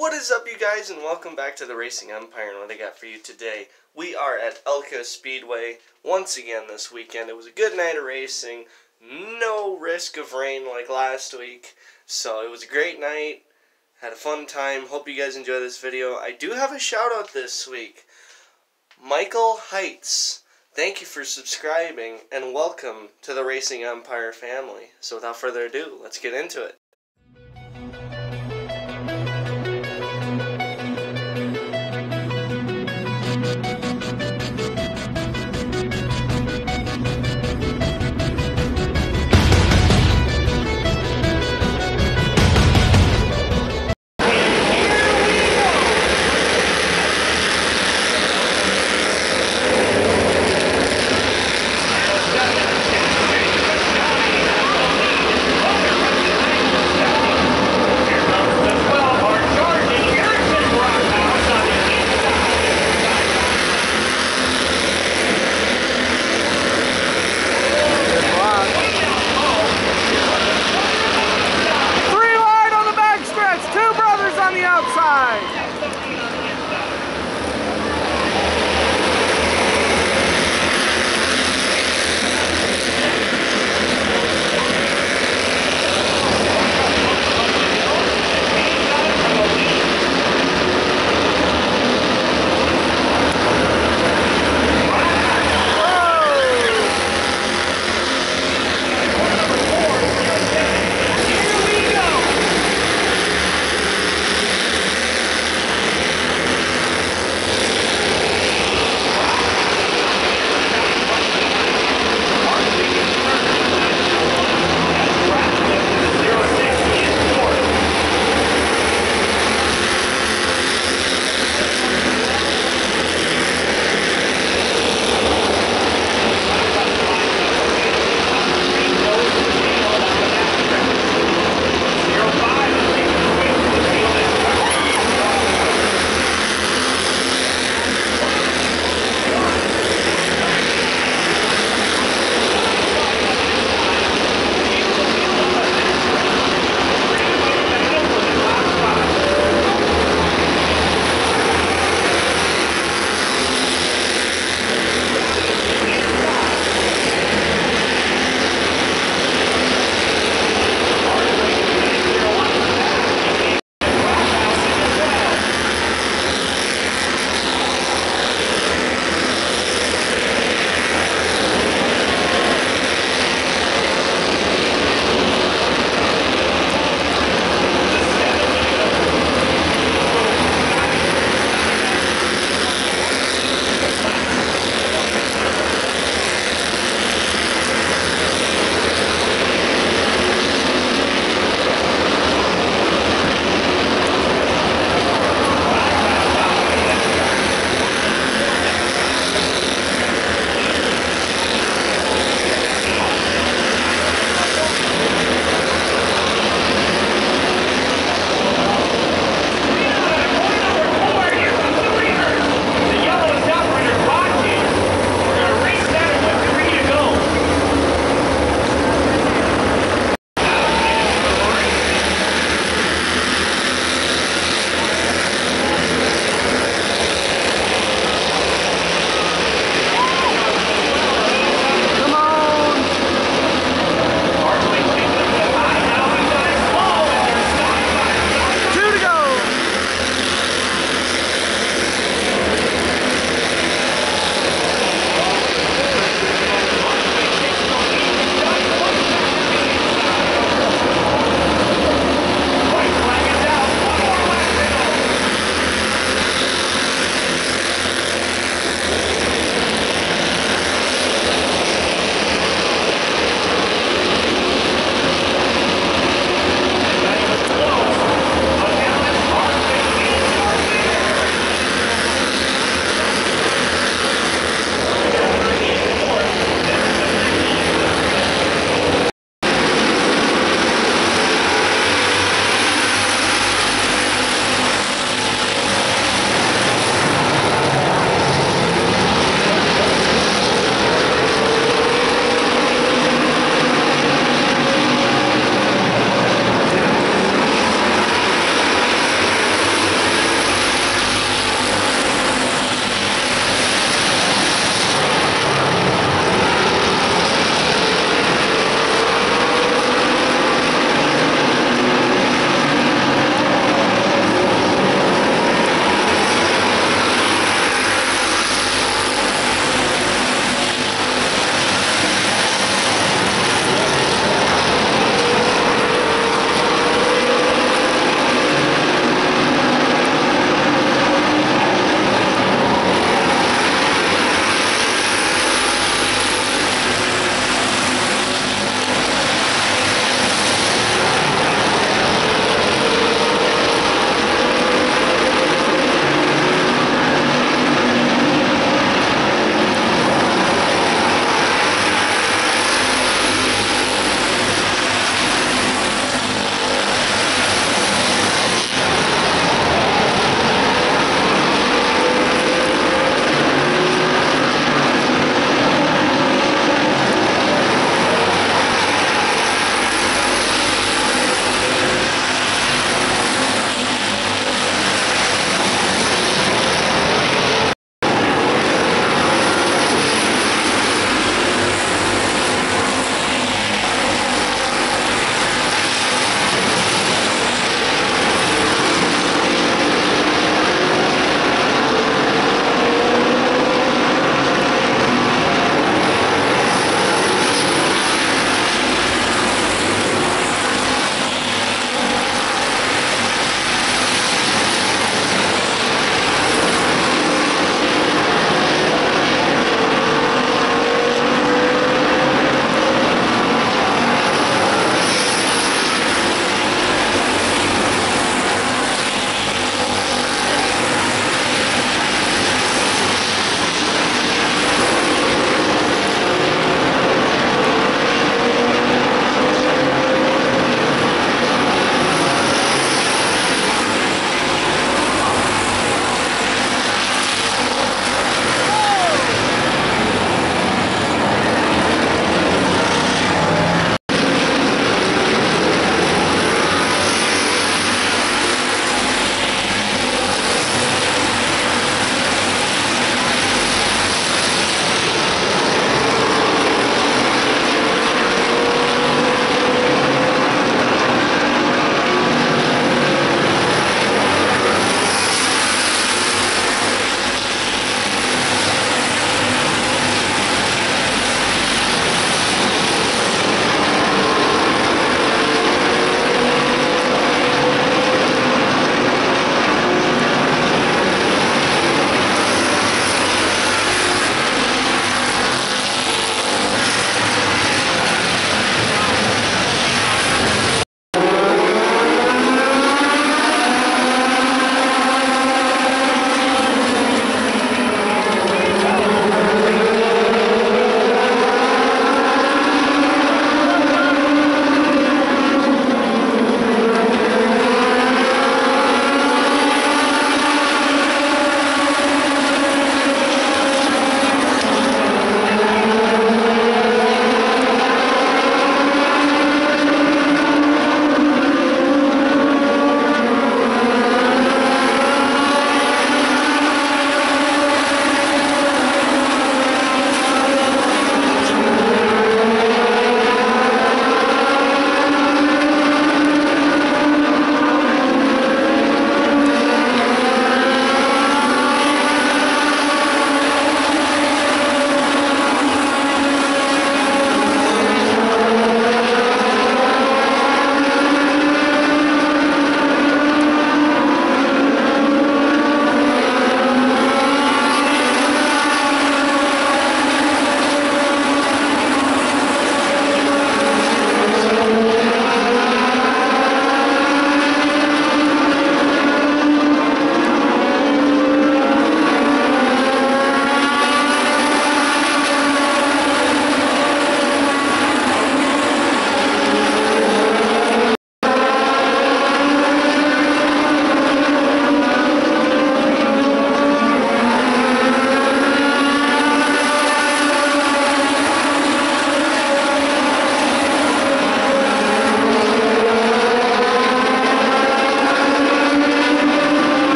What is up, you guys, and welcome back to the Racing Empire and what I got for you today. We are at Elko Speedway once again this weekend. It was a good night of racing, no risk of rain like last week, so it was a great night. Had a fun time. Hope you guys enjoy this video. I do have a shout out this week. Michael Heights. Thank you for subscribing and welcome to the Racing Empire family. So without further ado, let's get into it.